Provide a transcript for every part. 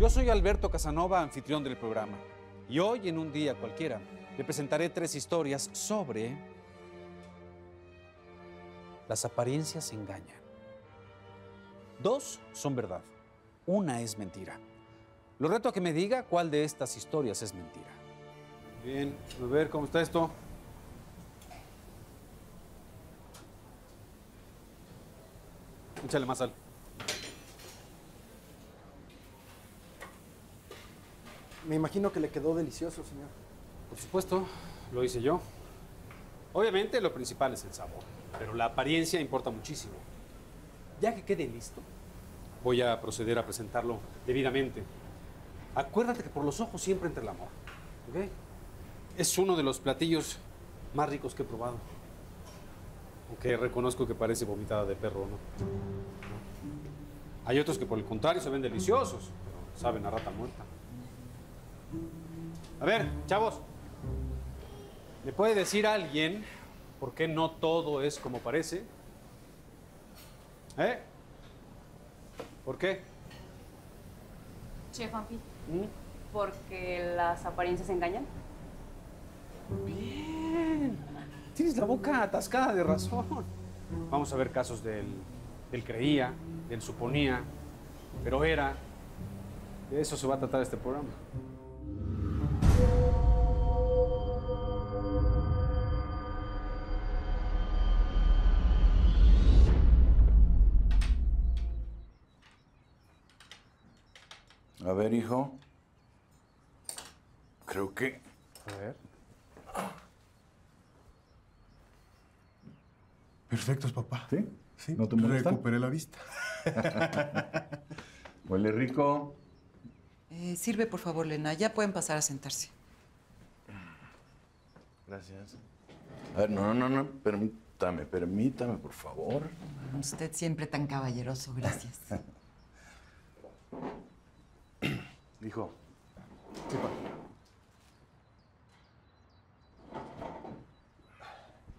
Yo soy Alberto Casanova, anfitrión del programa. Y hoy, en un día cualquiera, le presentaré tres historias sobre... Las apariencias engañan. Dos son verdad. Una es mentira. Lo reto a que me diga cuál de estas historias es mentira. Bien, a ver cómo está esto. Échale más sal. Me imagino que le quedó delicioso, señor. Por supuesto, lo hice yo. Obviamente lo principal es el sabor, pero la apariencia importa muchísimo. Ya que quede listo, voy a proceder a presentarlo debidamente. Acuérdate que por los ojos siempre entra el amor. ¿ok? Es uno de los platillos más ricos que he probado. Aunque reconozco que parece vomitada de perro, ¿no? Hay otros que por el contrario se ven deliciosos, pero saben a rata muerta. A ver, chavos, ¿me puede decir alguien por qué no todo es como parece? ¿Eh? ¿Por qué? Chef Ampi, ¿Mm? porque las apariencias engañan. Bien. Tienes la boca atascada de razón. Vamos a ver casos del, del creía, del suponía, pero era. De eso se va a tratar este programa. Ver, hijo. Creo que. A ver. Perfectos, papá. ¿Sí? Sí. ¿No te? Recuperé la vista. Huele rico. Eh, sirve, por favor, Lena. Ya pueden pasar a sentarse. Gracias. A ver, no, no, no, no. Permítame, permítame, por favor. Usted siempre tan caballeroso, gracias. Hijo.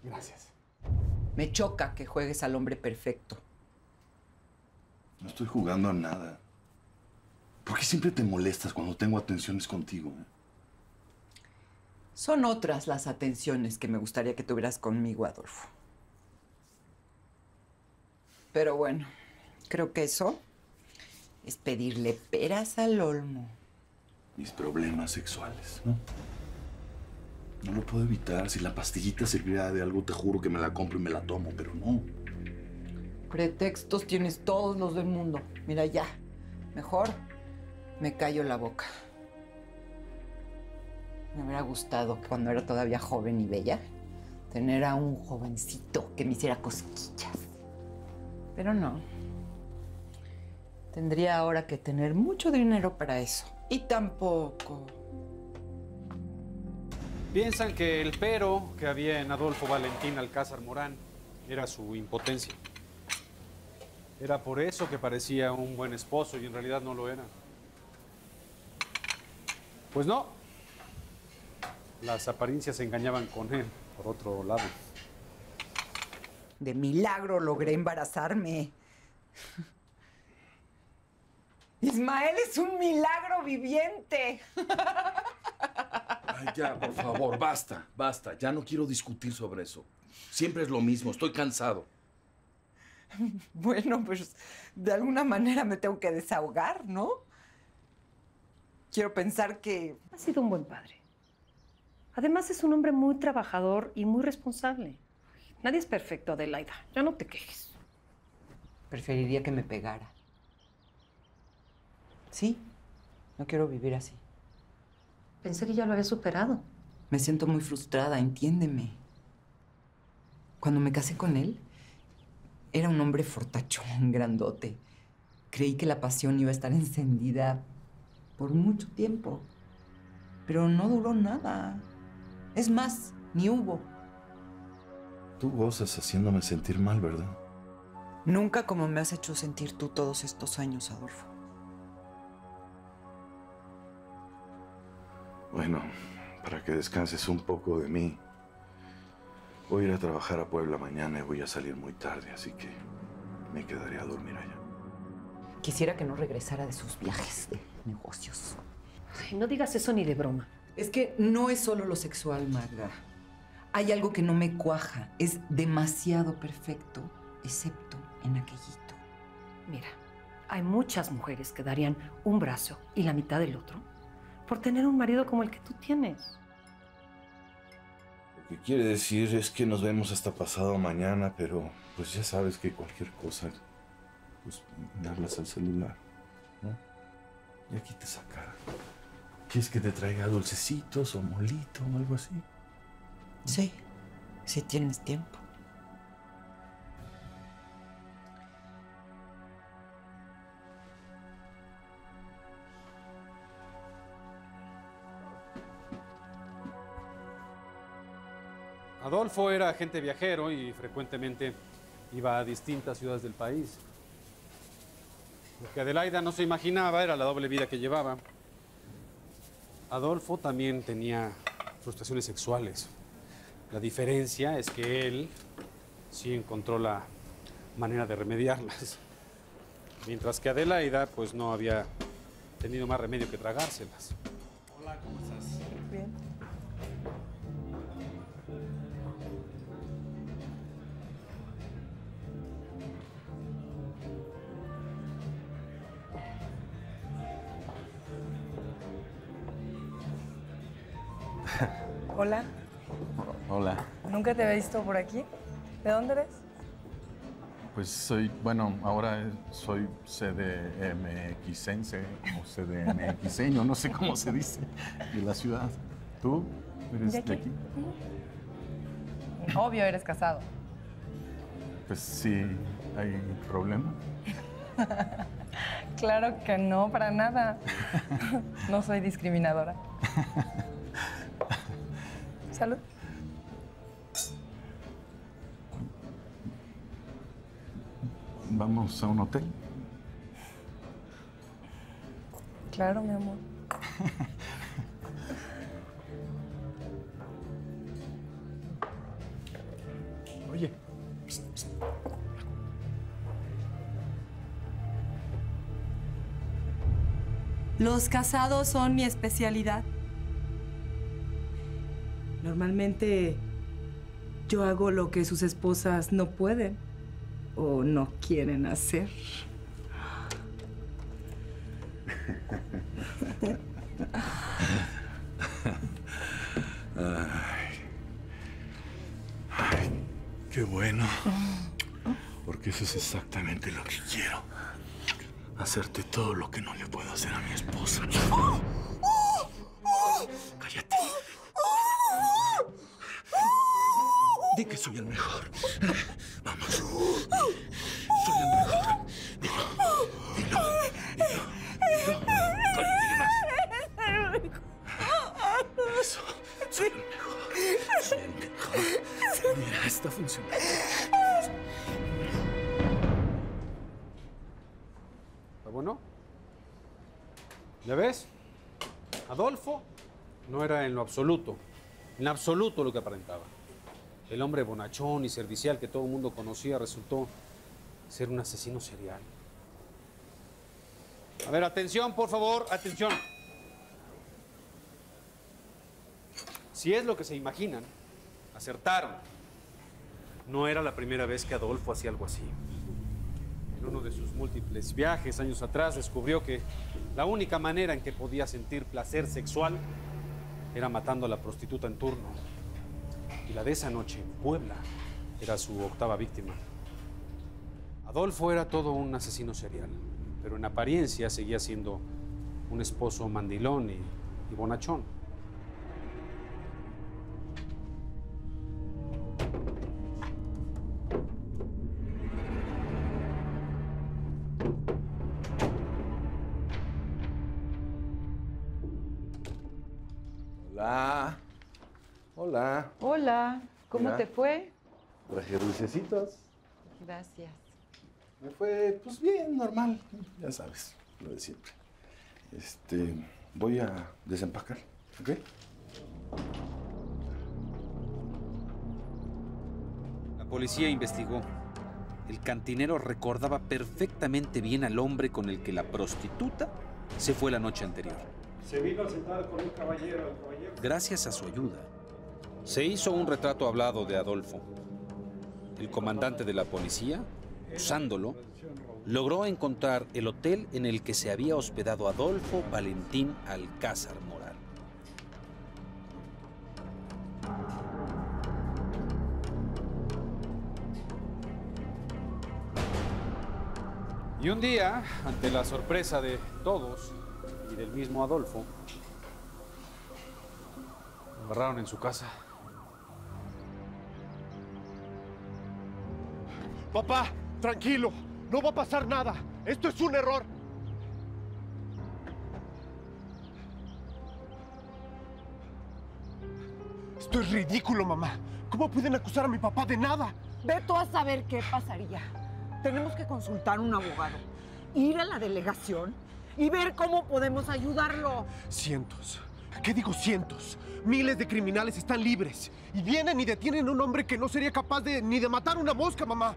Gracias. Me choca que juegues al hombre perfecto. No estoy jugando a nada. ¿Por qué siempre te molestas cuando tengo atenciones contigo? eh? Son otras las atenciones que me gustaría que tuvieras conmigo, Adolfo. Pero bueno, creo que eso es pedirle peras al olmo. Mis problemas sexuales, ¿no? No lo puedo evitar. Si la pastillita serviría de algo, te juro que me la compro y me la tomo, pero no. Pretextos tienes todos los del mundo. Mira ya, mejor me callo la boca. Me hubiera gustado cuando era todavía joven y bella tener a un jovencito que me hiciera cosquillas. Pero no. Tendría ahora que tener mucho dinero para eso. Y tampoco. Piensan que el pero que había en Adolfo Valentín Alcázar Morán era su impotencia. Era por eso que parecía un buen esposo y en realidad no lo era. Pues no. Las apariencias engañaban con él, por otro lado. De milagro logré embarazarme. Ismael es un milagro viviente. Ay, ya, por favor, basta, basta. Ya no quiero discutir sobre eso. Siempre es lo mismo, estoy cansado. Bueno, pues de alguna manera me tengo que desahogar, ¿no? Quiero pensar que Ha sido un buen padre. Además es un hombre muy trabajador y muy responsable. Nadie es perfecto, Adelaida. Ya no te quejes. preferiría que me pegara. Sí, no quiero vivir así. Pensé que ya lo había superado. Me siento muy frustrada, entiéndeme. Cuando me casé con él, era un hombre fortachón, grandote. Creí que la pasión iba a estar encendida por mucho tiempo. Pero no duró nada. Es más, ni hubo. Tú gozas haciéndome sentir mal, ¿verdad? Nunca como me has hecho sentir tú todos estos años, Adolfo. Bueno, para que descanses un poco de mí. Voy a ir a trabajar a Puebla mañana y voy a salir muy tarde, así que me quedaré a dormir allá. Quisiera que no regresara de sus viajes de negocios. Ay, no digas eso ni de broma. Es que no es solo lo sexual, Magda. Hay algo que no me cuaja. Es demasiado perfecto, excepto en aquellito. Mira, hay muchas mujeres que darían un brazo y la mitad del otro por tener un marido como el que tú tienes. Lo que quiere decir es que nos vemos hasta pasado mañana, pero pues ya sabes que cualquier cosa, pues me hablas al celular, ¿no? Y aquí te saca. ¿Quieres que te traiga dulcecitos o molito o algo así? Sí, si tienes tiempo. Adolfo era agente viajero y frecuentemente iba a distintas ciudades del país. Lo que Adelaida no se imaginaba era la doble vida que llevaba. Adolfo también tenía frustraciones sexuales. La diferencia es que él sí encontró la manera de remediarlas. Mientras que Adelaida pues no había tenido más remedio que tragárselas. Hola, ¿cómo estás? Bien. Hola, Hola, nunca te había visto por aquí. ¿De dónde eres? pues soy, bueno, ahora soy CDMXense o CDMXeño, no sé cómo se dice, de la ciudad. ¿Tú eres ¿De de aquí? aquí? Obvio, eres casado. Pues sí, hay problema. Claro que no, para nada. No soy discriminadora. Salud. Vamos a un hotel. Claro, mi amor. Oye, Los casados son mi especialidad. Normalmente yo hago lo que sus esposas no pueden o no quieren hacer. Qué bueno. Porque eso es exactamente lo que quiero. Hacerte todo lo que no le puedo hacer a mi esposa. Que soy el mejor. Vamos. Soy el mejor. Dilo. Dilo. Dilo. Dilo. Dilo. Eso. Soy el mejor. Soy el mejor. Mira, está funcionando. ¿Está bueno? ¿Ya ves? Adolfo no era en lo absoluto, en absoluto lo que aparentaba. El hombre bonachón y servicial que todo el mundo conocía resultó ser un asesino serial. A ver, atención, por favor, atención. Si es lo que se imaginan, acertaron. No era la primera vez que Adolfo hacía algo así. En uno de sus múltiples viajes años atrás descubrió que la única manera en que podía sentir placer sexual era matando a la prostituta en turno. Y la de esa noche en Puebla era su octava víctima. Adolfo era todo un asesino serial, pero en apariencia seguía siendo un esposo mandilón y, y bonachón. Hola. Hola. Hola, ¿cómo Mira. te fue? Traje dulcecitos. Gracias. Me fue, pues bien, normal. Ya sabes, lo de siempre. Este, voy a desempacar, ¿ok? La policía investigó el cantinero recordaba perfectamente bien al hombre con el que la prostituta se fue la noche anterior. Se vino a sentar con un caballero, el caballero. Gracias a su ayuda, se hizo un retrato hablado de Adolfo. El comandante de la policía, usándolo, logró encontrar el hotel en el que se había hospedado Adolfo Valentín Alcázar Moral. Y un día, ante la sorpresa de todos y del mismo Adolfo, lo agarraron en su casa. Papá, tranquilo. No va a pasar nada. Esto es un error. Esto es ridículo, mamá. ¿Cómo pueden acusar a mi papá de nada? Ve tú a saber qué pasaría. Tenemos que consultar a un abogado, ir a la delegación y ver cómo podemos ayudarlo. Cientos. ¿Qué digo cientos? Miles de criminales están libres y vienen y detienen a un hombre que no sería capaz de ni de matar una mosca, mamá.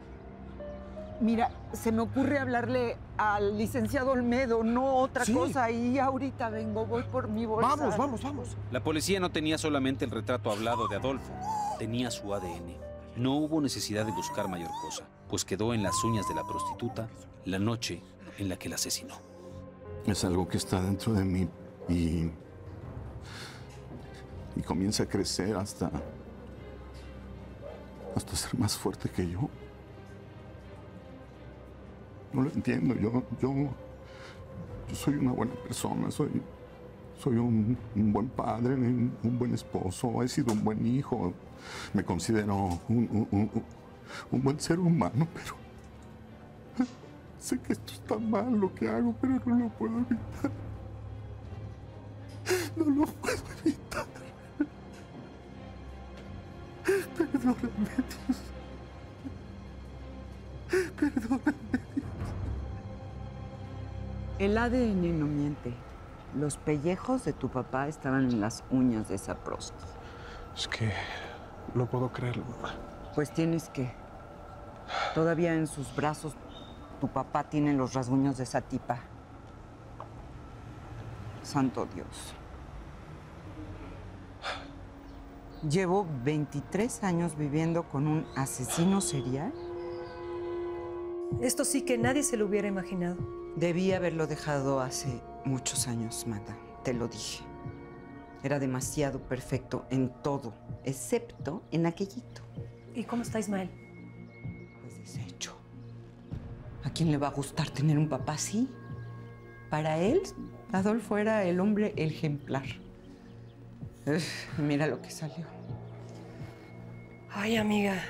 Mira, se me ocurre hablarle al licenciado Olmedo, no otra Sí. cosa. Y ahorita vengo, voy por mi bolsa. Vamos, vamos, vamos. La policía no tenía solamente el retrato hablado de Adolfo, tenía su ADN. No hubo necesidad de buscar mayor cosa, pues quedó en las uñas de la prostituta la noche en la que la asesinó. Es algo que está dentro de mí y. y comienza a crecer hasta. hasta ser más fuerte que yo. No lo entiendo. Yo. yo. soy una buena persona. Soy. soy un, buen padre, un, buen esposo. He sido un buen hijo. Me considero un- un buen ser humano, pero. Sé que esto está mal lo que hago, pero no lo puedo evitar. No lo puedo evitar. El ADN no miente. Los pellejos de tu papá estaban en las uñas de esa prosti. Es que no puedo creerlo, mamá. Pues tienes que. Todavía en sus brazos tu papá tiene los rasguños de esa tipa. Santo Dios. Llevo 23 años viviendo con un asesino serial. Esto sí que nadie se lo hubiera imaginado. Debí haberlo dejado hace muchos años, Magda. Te lo dije. Era demasiado perfecto en todo, excepto en aquellito. ¿Y cómo está Ismael? Pues deshecho. ¿A quién le va a gustar tener un papá así? Para él, Adolfo era el hombre ejemplar. Uf, mira lo que salió. Ay, amiga.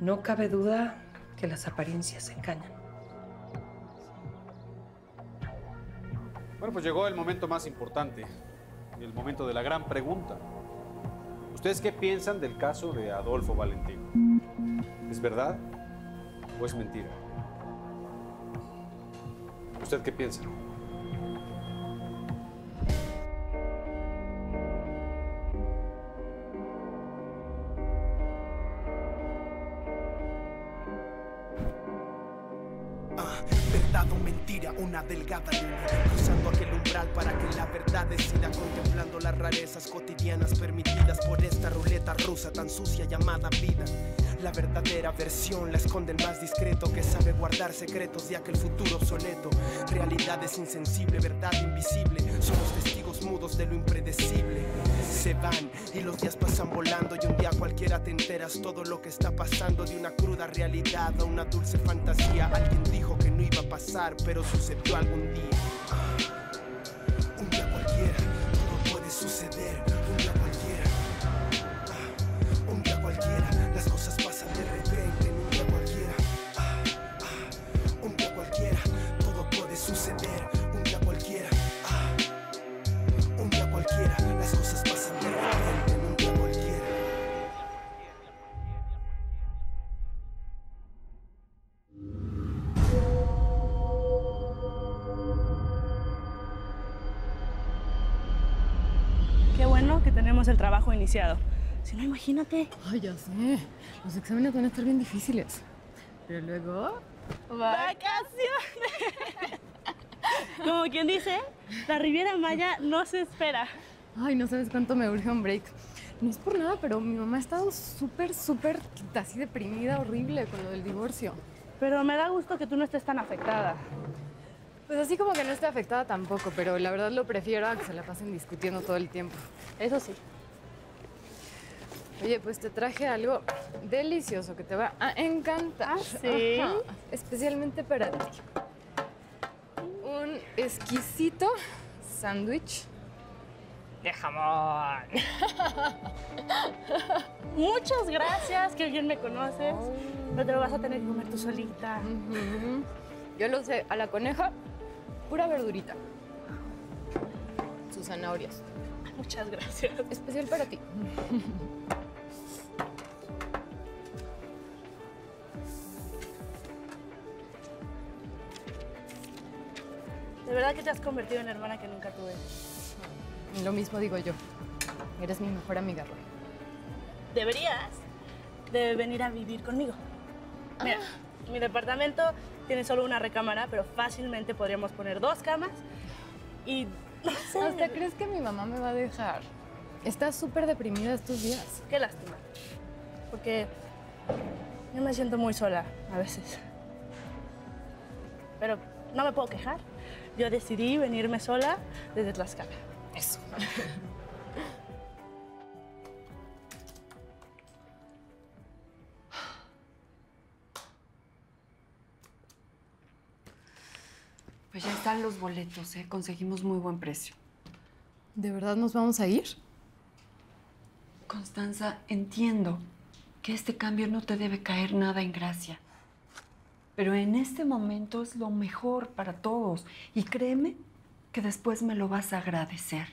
No cabe duda que las apariencias engañan. Bueno, pues llegó el momento más importante, el momento de la gran pregunta. ¿Ustedes qué piensan del caso de Adolfo Valentín? ¿Es verdad o es mentira? ¿Usted qué piensa? Ah, verdad o mentira, una delgada línea rarezas cotidianas permitidas Por esta ruleta rusa tan sucia llamada vida. La verdadera versión la esconde el más discreto Que sabe guardar secretos de aquel futuro obsoleto. Realidad es insensible, verdad invisible. Somos testigos mudos de lo impredecible. Se van y los días pasan volando Y un día cualquiera te enteras todo lo que está pasando De una cruda realidad a una dulce fantasía. Alguien dijo que no iba a pasar, pero sucedió algún día Que tenemos el trabajo iniciado. Si no, imagínate. Ay, ya sé. Los exámenes van a estar bien difíciles. Pero luego... ¡Vacaciones! Como quien dice, la Riviera Maya no se espera. Ay, no sabes cuánto me urge un break. No es por nada, pero mi mamá ha estado súper, súper así deprimida, horrible con lo del divorcio. Pero me da gusto que tú no estés tan afectada. Pues así como que no esté afectada tampoco, pero la verdad lo prefiero a que se la pasen discutiendo todo el tiempo. Eso sí. Oye, pues te traje algo delicioso que te va a encantar. ¿Ah, sí? Ajá, especialmente para ti. Un exquisito sándwich de jamón. Muchas gracias, que bien me conoces. Pero te lo vas a tener que comer tú solita. Yo lo sé, a la coneja, pura verdurita. Sus zanahorias. Muchas gracias. Especial para ti. De verdad que te has convertido en la hermana que nunca tuve. Lo mismo digo yo. Eres mi mejor amiga, Roy. Deberías de venir a vivir conmigo. Mira, mi departamento tiene solo una recámara, pero fácilmente podríamos poner dos camas y no sé. ¿Hasta crees que mi mamá me va a dejar? Está súper deprimida estos días. Qué lástima. Porque yo me siento muy sola a veces. Pero no me puedo quejar. Yo decidí venirme sola desde Tlaxcala. Eso. están los boletos, ¿eh? Conseguimos muy buen precio. ¿De verdad nos vamos a ir? Constanza, entiendo que este cambio no te debe caer nada en gracia. Pero en este momento es lo mejor para todos. Y créeme que después me lo vas a agradecer.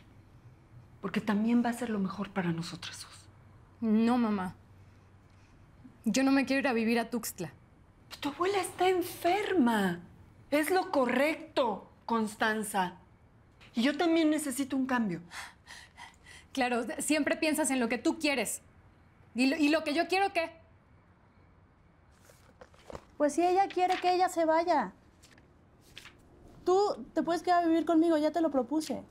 Porque también va a ser lo mejor para nosotros dos. No, mamá. Yo no me quiero ir a vivir a Tuxtla. Tu abuela está enferma. Es lo correcto, Constanza. Y yo también necesito un cambio. Claro, siempre piensas en lo que tú quieres. ¿Y lo, y lo que yo quiero qué? Pues si ella quiere que ella se vaya. Tú te puedes quedar a vivir conmigo, ya te lo propuse.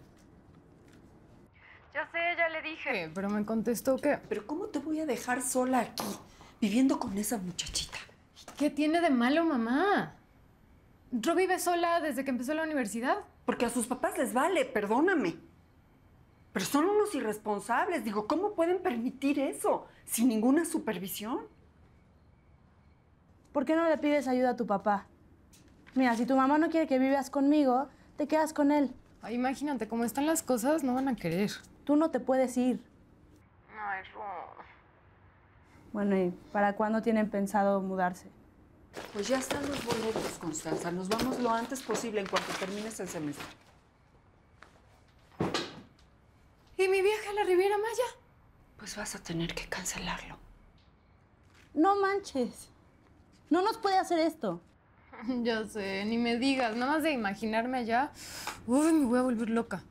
Ya sé, ya le dije. Pero me contestó que... Pero ¿cómo te voy a dejar sola aquí, viviendo con esa muchachita? ¿Qué tiene de malo, mamá? ¿Ro vive sola desde que empezó la universidad? Porque a sus papás les vale, perdóname. Pero son unos irresponsables. Digo, ¿cómo pueden permitir eso sin ninguna supervisión? ¿Por qué no le pides ayuda a tu papá? Mira, si tu mamá no quiere que vivas conmigo, te quedas con él. Ay, imagínate, cómo están las cosas, no van a querer. Tú no te puedes ir. Ay, Ro. Bueno, ¿y para cuándo tienen pensado mudarse? Pues ya están los boletos, Constanza. Nos vamos lo antes posible en cuanto termines el semestre. ¿Y mi viaje a la Riviera Maya? Pues vas a tener que cancelarlo. No manches. No nos puede hacer esto. Ya sé, ni me digas. Nada más de imaginarme allá, uy, me voy a volver loca.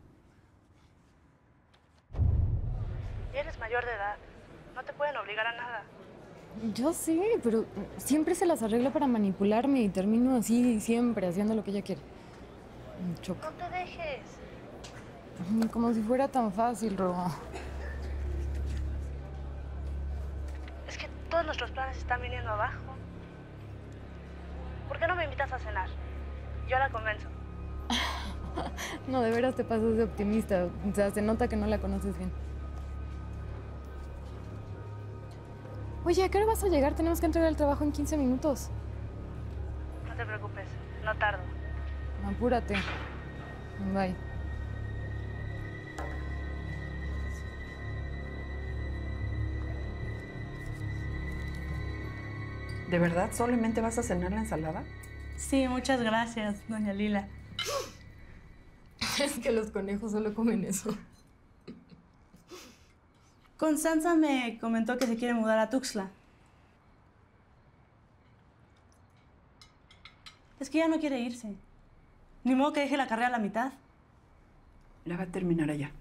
Eres mayor de edad. No te pueden obligar a nada. Yo sé, pero siempre se las arregla para manipularme y termino así, siempre haciendo lo que ella quiere. Me choca. No te dejes. Como si fuera tan fácil, Ro. Es que todos nuestros planes están viniendo abajo. ¿Por qué no me invitas a cenar? Yo la convenzo. No, de veras te pasas de optimista. O sea, se nota que no la conoces bien. Oye, ¿a qué hora vas a llegar? Tenemos que entregar el trabajo en 15 minutos. No te preocupes, no tardo. Apúrate. Bye. ¿De verdad solamente vas a cenar la ensalada? Sí, muchas gracias, doña Lila. Es que los conejos solo comen eso. Constanza me comentó que se quiere mudar a Tuxtla. Es que ya no quiere irse. Ni modo que deje la carrera a la mitad. La va a terminar allá.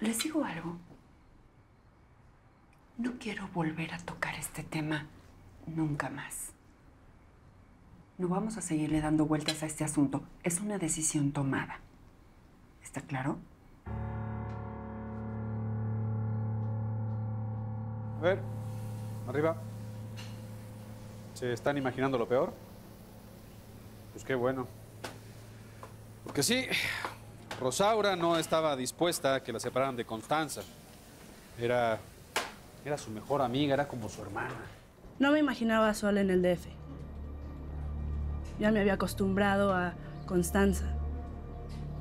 ¿Les digo algo? No quiero volver a tocar este tema Nunca más. No vamos a seguirle dando vueltas a este asunto. Es una decisión tomada. ¿Está claro? A ver, arriba. ¿Se están imaginando lo peor? Pues qué bueno. Porque sí, Rosaura no estaba dispuesta a que la separaran de Constanza. Era, era su mejor amiga, era como su hermana. No me imaginaba sola en el DF. Ya me había acostumbrado a Constanza.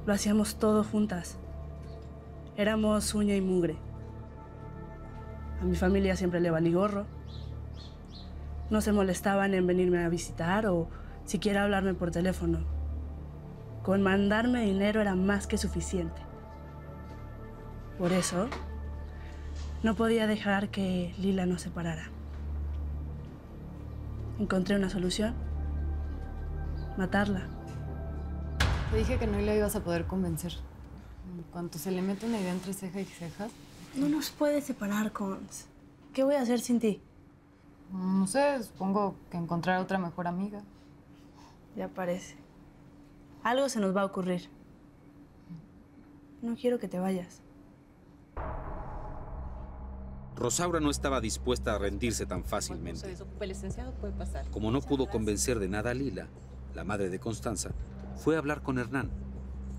Lo hacíamos todo juntas. Éramos uña y mugre. A mi familia siempre le valí gorro. No se molestaban en venirme a visitar o siquiera hablarme por teléfono. Con mandarme dinero era más que suficiente. Por eso, no podía dejar que Lila nos separara. Encontré una solución. Matarla. Te dije que no la ibas a poder convencer. En cuanto se le mete una idea entre ceja y ceja. No nos puedes separar, Cons. ¿Qué voy a hacer sin ti? No sé, supongo que encontrar otra mejor amiga. Ya parece. Algo se nos va a ocurrir. No quiero que te vayas. Rosaura no estaba dispuesta a rendirse tan fácilmente. puede. Como no pudo convencer de nada a Lila, la madre de Constanza, fue a hablar con Hernán,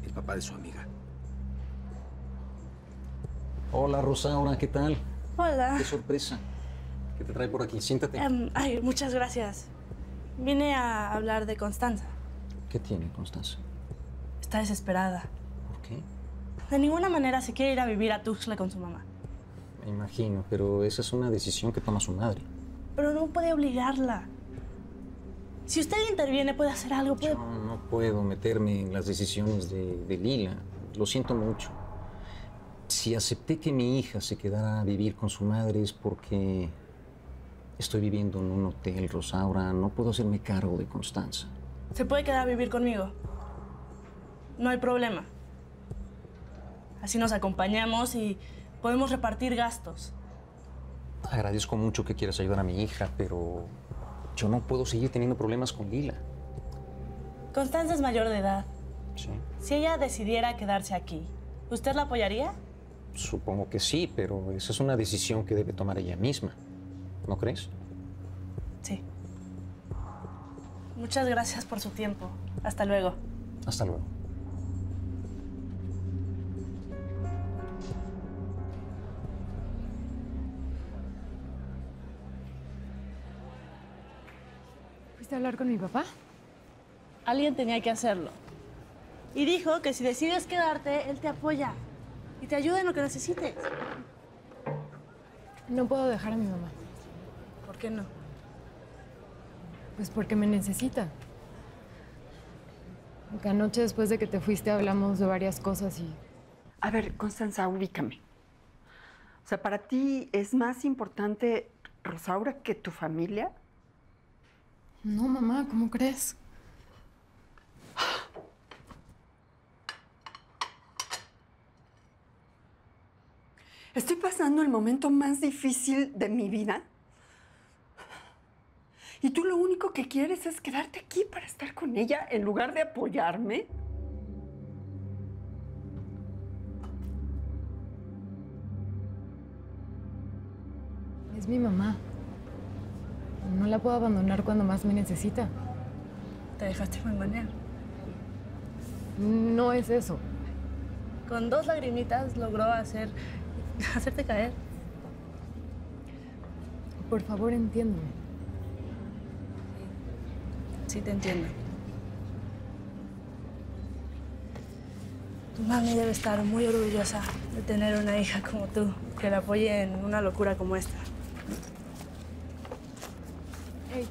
el papá de su amiga. Hola Rosaura, ¿qué tal? Hola. Qué sorpresa. ¿Qué te trae por aquí? Siéntate. Em, ay, muchas gracias. Vine a hablar de Constanza. ¿Qué tiene, Constanza? Está desesperada. ¿Por qué? De ninguna manera se quiere ir a vivir a Tuxtla con su mamá. Me imagino, pero esa es una decisión que toma su madre. Pero no puede obligarla. Si usted interviene, puede hacer algo. Puede... No, no puedo meterme en las decisiones de, de Lila. Lo siento mucho. Si acepté que mi hija se quedara a vivir con su madre es porque estoy viviendo en un hotel, Rosaura. No puedo hacerme cargo de Constanza. Se puede quedar a vivir conmigo. No hay problema. Así nos acompañamos y podemos repartir gastos. Agradezco mucho que quieras ayudar a mi hija, pero yo no puedo seguir teniendo problemas con Lila. Constanza es mayor de edad. Sí. Si ella decidiera quedarse aquí, ¿usted la apoyaría? Supongo que sí, pero esa es una decisión que debe tomar ella misma. ¿No crees? Sí. Muchas gracias por su tiempo. Hasta luego. Hasta luego. ¿Fuiste a hablar con mi papá? Alguien tenía que hacerlo. Y dijo que si decides quedarte, él te apoya y te ayuda en lo que necesites. No puedo dejar a mi mamá. ¿Por qué no? Pues porque me necesita. Porque anoche después de que te fuiste hablamos de varias cosas y... A ver, Constanza, ubícame. O sea, ¿para ti es más importante Rosaura que tu familia? No, mamá, ¿cómo crees? Estoy pasando el momento más difícil de mi vida. Y tú lo único que quieres es quedarte aquí para estar con ella en lugar de apoyarme. Es mi mamá. No la puedo abandonar cuando más me necesita. Te dejaste mangonear. No es eso. Con dos lagrimitas logró hacer, hacerte caer. Por favor, entiéndeme. Sí, te entiendo. Tu mami debe estar muy orgullosa de tener una hija como tú, que la apoye en una locura como esta. Ey.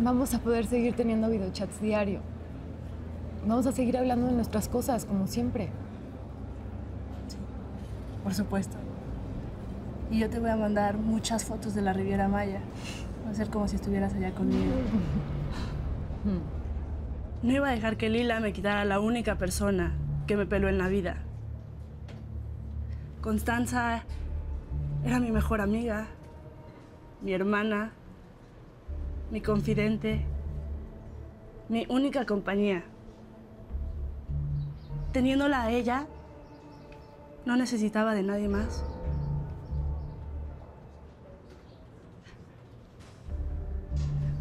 Vamos a poder seguir teniendo videochats diario. Vamos a seguir hablando de nuestras cosas, como siempre. Por supuesto. Y yo te voy a mandar muchas fotos de la Riviera Maya. Va a ser como si estuvieras allá conmigo. No iba a dejar que Lila me quitara la única persona que me peló en la vida. Constanza era mi mejor amiga. mi hermana, mi confidente, mi única compañía. Teniéndola a ella, no necesitaba de nadie más.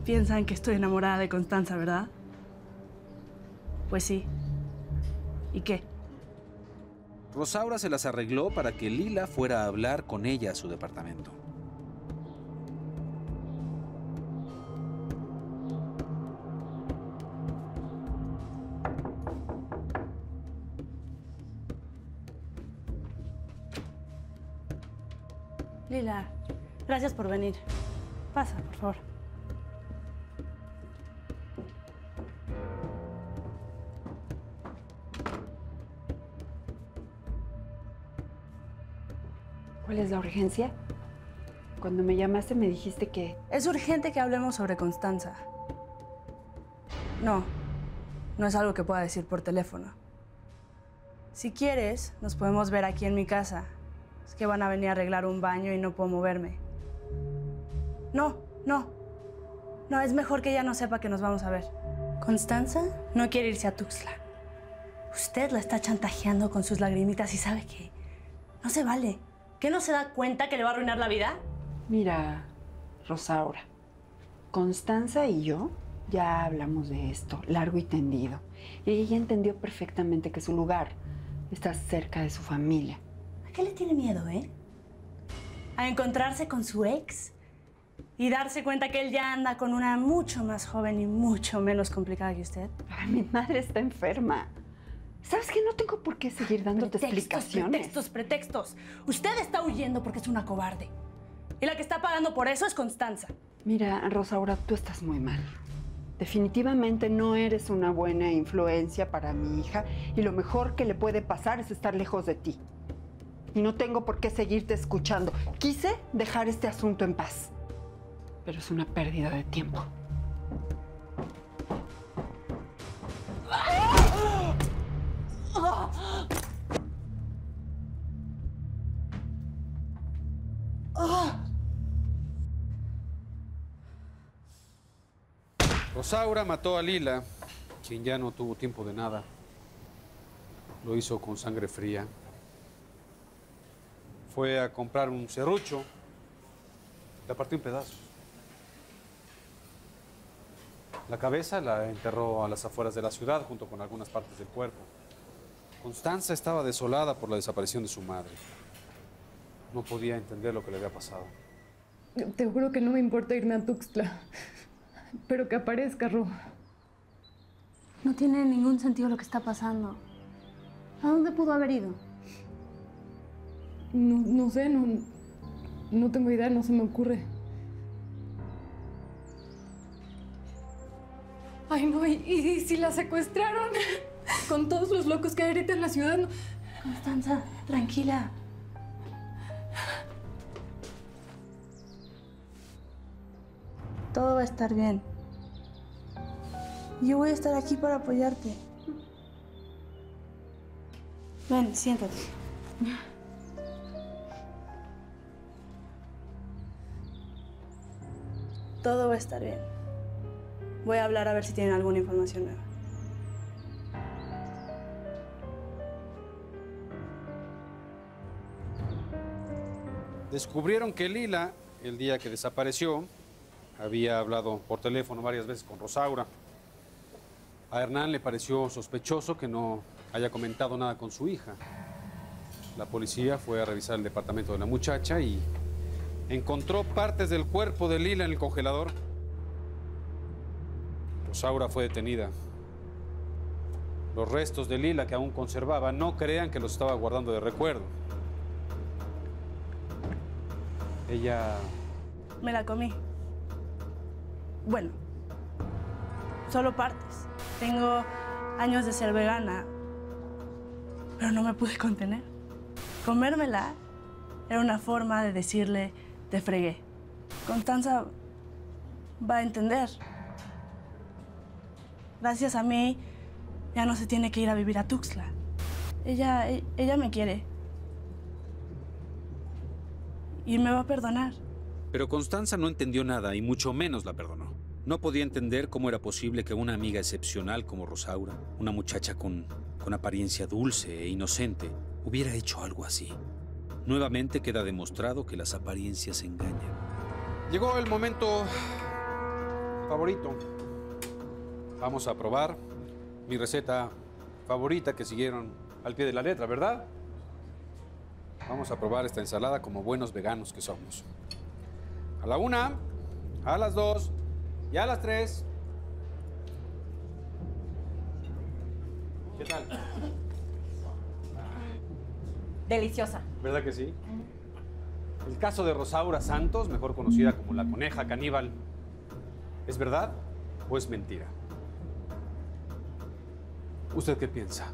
Piensan que estoy enamorada de Constanza, ¿verdad? Pues sí. ¿Y qué? Rosaura se las arregló para que Lila fuera a hablar con ella a su departamento. Lila, gracias por venir. Pasa, por favor. ¿Cuál es la urgencia? Cuando me llamaste me dijiste que... Es urgente que hablemos sobre Constanza. No, no es algo que pueda decir por teléfono. Si quieres, nos podemos ver aquí en mi casa. Es que van a venir a arreglar un baño y no puedo moverme. No, no. No, es mejor que ella no sepa que nos vamos a ver. Constanza no quiere irse a Tuxtla. Usted la está chantajeando con sus lagrimitas y sabe que no se vale. ¿Que no se da cuenta que le va a arruinar la vida? Mira, Rosaura, Constanza y yo ya hablamos de esto, largo y tendido. Y ella entendió perfectamente que su lugar está cerca de su familia. ¿A qué le tiene miedo, eh? ¿A encontrarse con su ex? Y darse cuenta que él ya anda con una mucho más joven y mucho menos complicada que usted. mi madre está enferma. ¿Sabes que no tengo por qué seguir dándote Pretextos, explicaciones? Pretextos, pretextos. Usted está huyendo porque es una cobarde. Y la que está pagando por eso es Constanza. Mira, Rosaura, tú estás muy mal. Definitivamente no eres una buena influencia para mi hija y lo mejor que le puede pasar es estar lejos de ti. Y no tengo por qué seguirte escuchando. Quise dejar este asunto en paz, pero es una pérdida de tiempo. Rosaura mató a Lila, quien ya no tuvo tiempo de nada. Lo hizo con sangre fría. Fue a comprar un serrucho. La partió en pedazos. La cabeza la enterró a las afueras de la ciudad junto con algunas partes del cuerpo. Constanza estaba desolada por la desaparición de su madre. No podía entender lo que le había pasado. Te juro que no me importa irme a Tuxtla. Pero que aparezca, Ro. No tiene ningún sentido lo que está pasando. ¿A dónde pudo haber ido? No, no sé, no, no tengo idea, no se me ocurre. Ay, no, ¿y, si la secuestraron? Con todos los locos que hay ahorita en la ciudad. Constanza, tranquila. Todo va a estar bien. Yo voy a estar aquí para apoyarte. Ven, siéntate. Todo va a estar bien. Voy a hablar a ver si tienen alguna información nueva. Descubrieron que Lila, el día que desapareció, había hablado por teléfono varias veces con Rosaura. A Hernán le pareció sospechoso que no haya comentado nada con su hija. La policía fue a revisar el departamento de la muchacha y encontró partes del cuerpo de Lila en el congelador. Rosaura fue detenida. Los restos de Lila que aún conservaba no crean que los estaba guardando de recuerdo. Ella Me la comí. Bueno, solo partes. Tengo años de ser vegana, pero no me pude contener. Comérmela era una forma de decirle, te fregué. Constanza va a entender. Gracias a mí, ya no se tiene que ir a vivir a Tuxtla. Ella, e- ella me quiere. Y me va a perdonar. Pero Constanza no entendió nada y mucho menos la perdonó. No podía entender cómo era posible que una amiga excepcional como Rosaura, una muchacha con, con apariencia dulce e inocente, hubiera hecho algo así. Nuevamente queda demostrado que las apariencias engañan. Llegó el momento favorito. Vamos a probar mi receta favorita que siguieron al pie de la letra, ¿verdad? Vamos a probar esta ensalada como buenos veganos que somos. A la una, a las dos y a las tres. ¿Qué tal? Deliciosa. ¿Verdad que sí? El caso de Rosaura Santos, mejor conocida como la coneja caníbal, ¿es verdad o es mentira? ¿Usted qué piensa?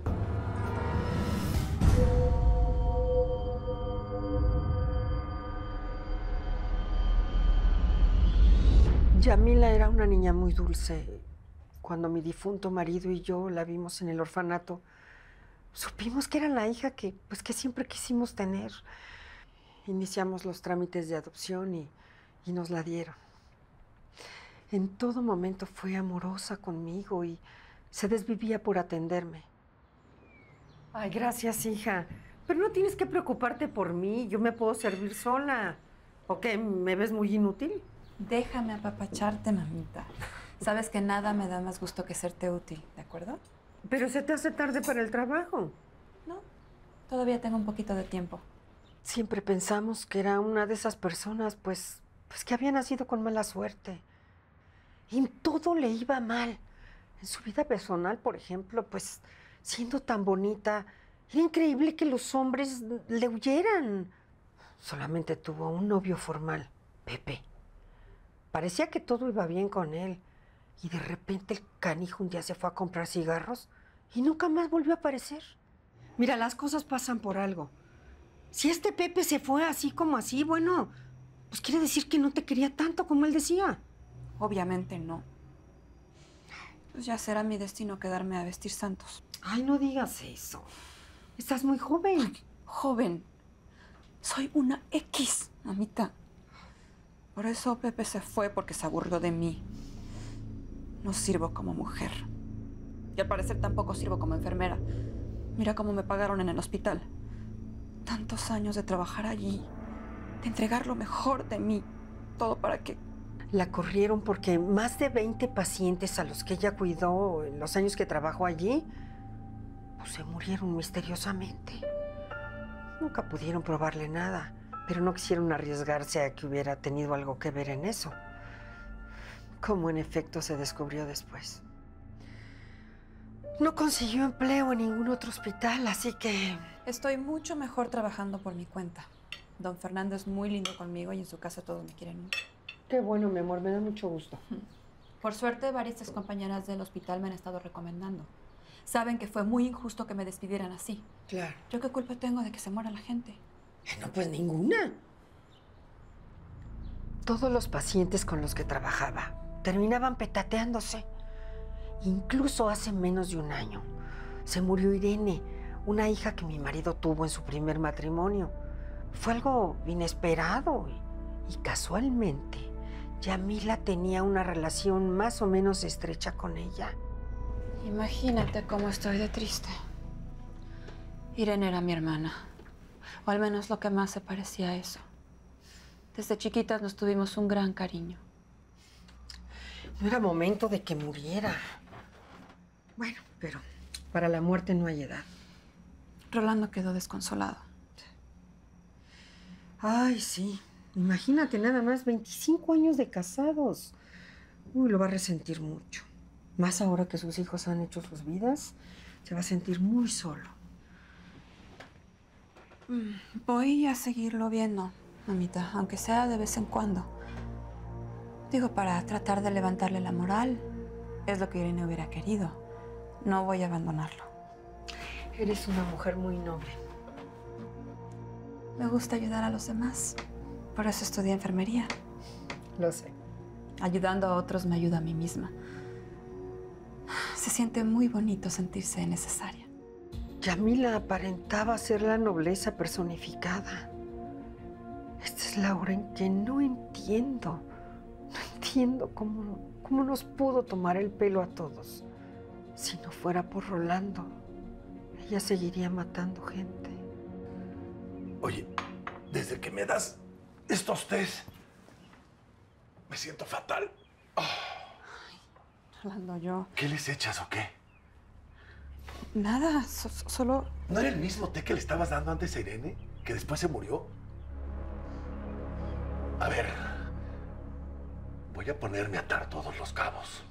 Yamila era una niña muy dulce. Cuando mi difunto marido y yo la vimos en el orfanato, supimos que era la hija que, pues, que siempre quisimos tener. Iniciamos los trámites de adopción y, y nos la dieron. En todo momento fue amorosa conmigo y se desvivía por atenderme. Ay, gracias, hija. Pero no tienes que preocuparte por mí. Yo me puedo servir sola. ¿O qué? ¿Me ves muy inútil? Déjame apapacharte, mamita. Sabes que nada me da más gusto que serte útil, ¿de acuerdo? Pero se te hace tarde para el trabajo. Todavía tengo un poquito de tiempo. Siempre pensamos que era una de esas personas, pues, pues que había nacido con mala suerte. En todo le iba mal. En su vida personal, por ejemplo, pues, siendo tan bonita, era increíble que los hombres le huyeran. Solamente tuvo un novio formal, Pepe. Parecía que todo iba bien con él. Y de repente el canijo un día se fue a comprar cigarros y nunca más volvió a aparecer. Mira, las cosas pasan por algo. Si este Pepe se fue así como así, bueno, pues quiere decir que no te quería tanto como él decía. Obviamente no. Pues ya será mi destino quedarme a vestir santos. Ay, no digas eso. Estás muy joven. Joven. Soy una X, mamita. Por eso Pepe se fue porque se aburrió de mí. No sirvo como mujer. Y al parecer tampoco sirvo como enfermera. Mira cómo me pagaron en el hospital. Tantos años de trabajar allí, de entregar lo mejor de mí, todo para que... La corrieron porque más de 20 pacientes a los que ella cuidó en los años que trabajó allí, pues se murieron misteriosamente. Nunca pudieron probarle nada, pero no quisieron arriesgarse a que hubiera tenido algo que ver en eso. Como en efecto se descubrió después. No consiguió empleo en ningún otro hospital, así que... Estoy mucho mejor trabajando por mi cuenta. Don Fernando es muy lindo conmigo y en su casa todos me quieren mucho. Qué bueno, mi amor, me da mucho gusto. Por suerte, varias compañeras del hospital me han estado recomendando. Saben que fue muy injusto que me despidieran así. Claro. ¿Yo qué culpa tengo de que se muera la gente? No, pues ninguna. Todos los pacientes con los que trabajaba terminaban petateándose. Incluso hace menos de un año se murió Irene, una hija que mi marido tuvo en su primer matrimonio. Fue algo inesperado y, casualmente Yamila tenía una relación más o menos estrecha con ella. Imagínate cómo estoy de triste. Irene era mi hermana, o al menos lo que más se parecía a eso. Desde chiquitas nos tuvimos un gran cariño. No era momento de que muriera. Bueno, pero para la muerte no hay edad. Rolando quedó desconsolado. Ay, sí. Imagínate nada más, 25 años de casados. Uy, lo va a resentir mucho. Más ahora que sus hijos han hecho sus vidas, se va a sentir muy solo. Mm, Voy a seguirlo viendo, mamita, aunque sea de vez en cuando. Digo, para tratar de levantarle la moral. Es lo que Irene hubiera querido. No voy a abandonarlo. Eres una mujer muy noble. Me gusta ayudar a los demás. Por eso estudié enfermería. Lo sé. Ayudando a otros me ayuda a mí misma. Se siente muy bonito sentirse necesaria. Yamila aparentaba ser la nobleza personificada. Esta es la hora en que no entiendo. No entiendo cómo, cómo nos pudo tomar el pelo a todos. Si no fuera por Rolando, ella seguiría matando gente. Oye, desde que me das estos test, me siento fatal. Rolando, yo. ¿Qué les echas o qué? Nada, so- so- solo. ¿No era el mismo té que le estabas dando antes a Irene? ¿Que después se murió? A ver. Voy a ponerme a atar todos los cabos.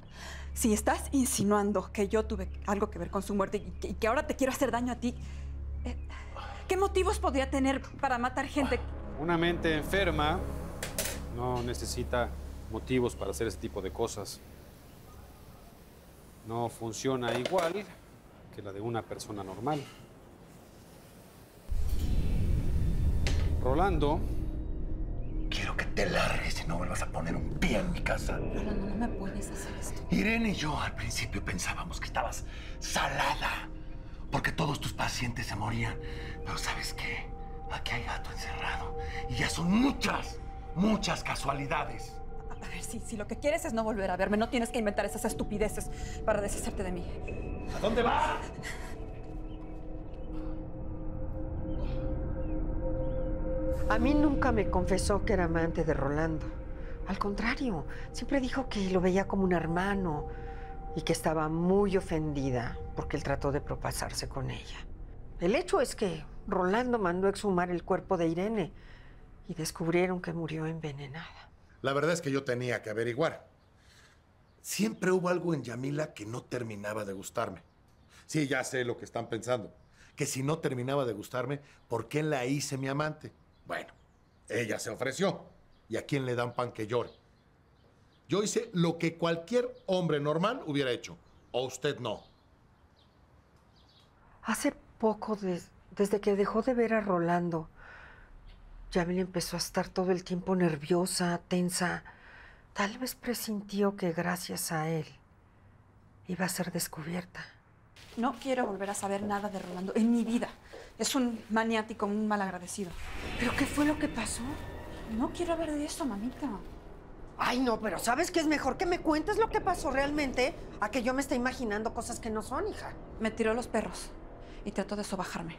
Si estás insinuando que yo tuve algo que ver con su muerte y que, y que ahora te quiero hacer daño a ti, eh, ¿qué motivos podría tener para matar gente? Una mente enferma no necesita motivos para hacer ese tipo de cosas. No funciona igual que la de una persona normal. Rolando Quiero que te largues y no vuelvas a poner un pie en mi casa. Rolando, no me puedes hacer esto. Irene y yo al principio pensábamos que estabas salada, porque todos tus pacientes se morían. Pero ¿sabes qué? Aquí hay gato encerrado y ya son muchas, muchas casualidades. A ver, si, si lo que quieres es no volver a verme, no tienes que inventar esas estupideces para deshacerte de mí. ¿A dónde vas? A mí nunca me confesó que era amante de Rolando. Al contrario, siempre dijo que lo veía como un hermano y que estaba muy ofendida porque él trató de propasarse con ella. El hecho es que Rolando mandó exhumar el cuerpo de Irene y descubrieron que murió envenenada. La verdad es que yo tenía que averiguar. Siempre hubo algo en Yamila que no terminaba de gustarme. Sí, ya sé lo que están pensando. Que si no terminaba de gustarme, ¿por qué la hice mi amante? Bueno, ella se ofreció. ¿Y a quién le dan pan que llore? Yo hice lo que cualquier hombre normal hubiera hecho. O usted no. Hace poco, des- desde que dejó de ver a Rolando, Yamila empezó a estar todo el tiempo nerviosa, tensa. Tal vez presintió que gracias a él iba a ser descubierta. No quiero volver a saber nada de Rolando en mi vida. Es un maniático, un malagradecido. ¿Pero qué fue lo que pasó? No quiero hablar de eso, mamita. Ay, no, pero ¿sabes qué es mejor que me cuentes lo que pasó realmente a que yo me esté imaginando cosas que no son, hija? Me tiró los perros y trató de sobajarme.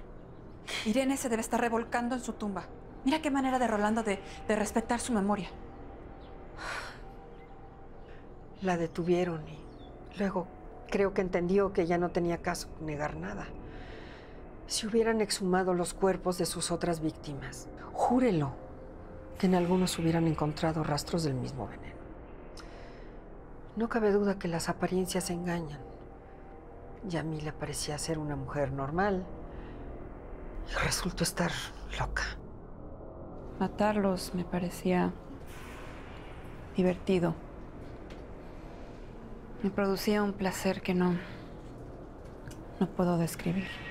Irene se debe estar revolcando en su tumba. Mira qué manera de Rolando de, de respetar su memoria. La detuvieron y luego creo que entendió que ya no tenía caso negar nada. Si hubieran exhumado los cuerpos de sus otras víctimas, júrelo que en algunos hubieran encontrado rastros del mismo veneno. No cabe duda que las apariencias engañan. Yamila parecía ser una mujer normal y resultó estar loca. Matarlos me parecía divertido. Me producía un placer que no no puedo describir.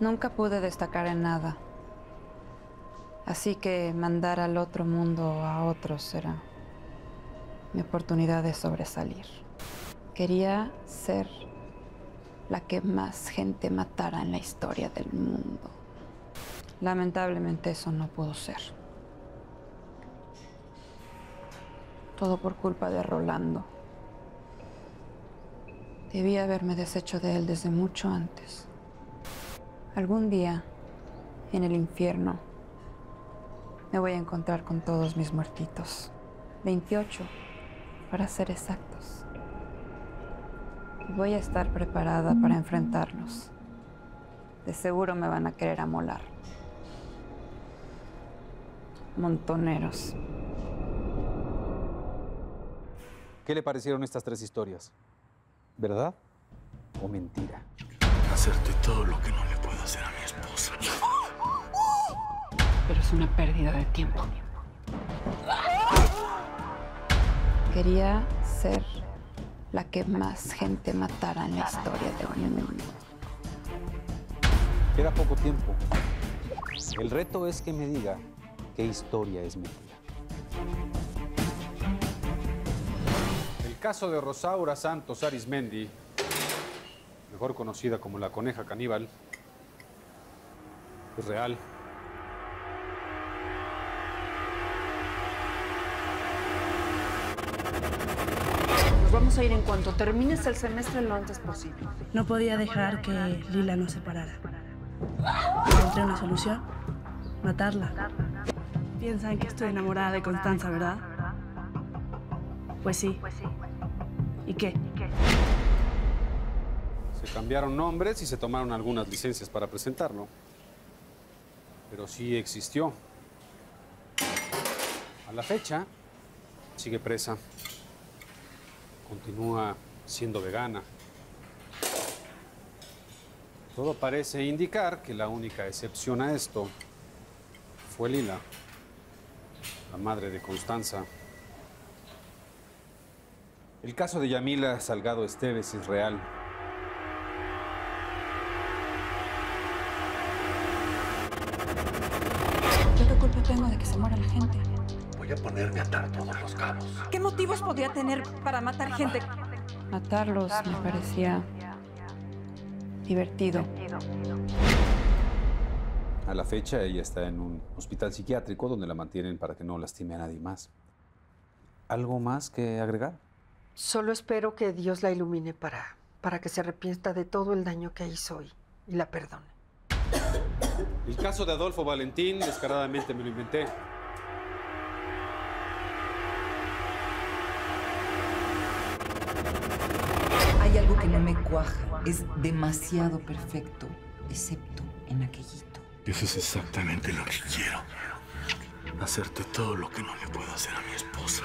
Nunca pude destacar en nada. Así que mandar al otro mundo a otros era mi oportunidad de sobresalir. Quería ser la que más gente matara en la historia del mundo. Lamentablemente eso no pudo ser. Todo por culpa de Rolando. Debí haberme deshecho de él desde mucho antes. Algún día, en el infierno, me voy a encontrar con todos mis muertitos. 28, para ser exactos. Voy a estar preparada para enfrentarlos. De seguro me van a querer amolar. Montoneros. ¿Qué le parecieron estas tres historias? ¿Verdad o mentira? Hacerte todo lo que no hacer a mi esposa. Pero es una pérdida de tiempo. Quería ser la que más gente matara en la historia del mundo. Queda poco tiempo. El reto es que me diga qué historia es mentira. El caso de Rosaura Santos Arismendi, mejor conocida como la coneja caníbal, real. Nos vamos a ir en cuanto termines el semestre lo antes posible. No podía dejar que Lila nos separara. Encontré una solución, matarla. Piensan que estoy enamorada de Constanza, ¿verdad? Pues sí. Pues ¿Y qué? Se cambiaron nombres y se tomaron algunas licencias para presentarlo. Pero sí existió. A la fecha, sigue presa. Continúa siendo vegana. Todo parece indicar que la única excepción a esto fue Lila, la madre de Constanza. El caso de Yamila Salgado Esteves es real. ¿Qué motivos podría tener para matar gente? Matarlos me parecía divertido. A la fecha ella está en un hospital psiquiátrico donde la mantienen para que no lastime a nadie más. ¿Algo más que agregar? Solo espero que Dios la ilumine para, para que se arrepienta de todo el daño que hizo y, y la perdone. El caso de Adolfo Valentín, descaradamente me lo inventé. Hay algo que no me cuaja. Es demasiado perfecto, excepto en aquellito. Eso es exactamente lo que quiero. Hacerte todo lo que no le puedo hacer a mi esposa.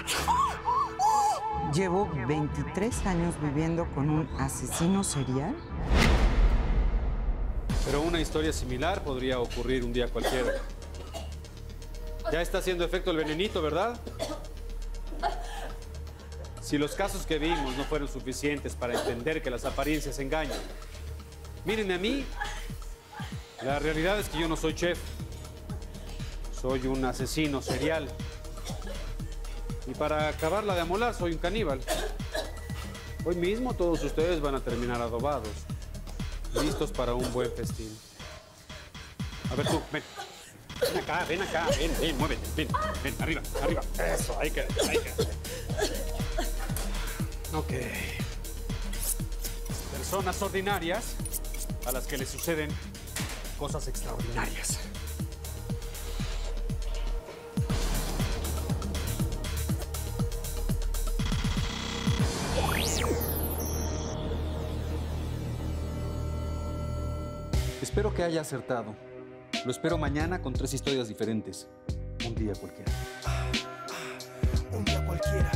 Llevo 23 años viviendo con un asesino serial. Pero una historia similar podría ocurrir un día cualquiera. Ya está haciendo efecto el venenito, ¿verdad? Si los casos que vimos no fueron suficientes para entender que las apariencias engañan, mírenme a mí. La realidad es que yo no soy chef. Soy un asesino serial. Y para acabarla de amolar, soy un caníbal. Hoy mismo todos ustedes van a terminar adobados, listos para un buen festín. A ver tú, ven. Ven acá, ven acá, ven, ven, muévete, ven, ven, arriba, arriba. Eso, ahí queda. Ok. Personas ordinarias a las que les suceden cosas extraordinarias. Espero que haya acertado. Lo espero mañana con tres historias diferentes. Un día cualquiera. Un día cualquiera,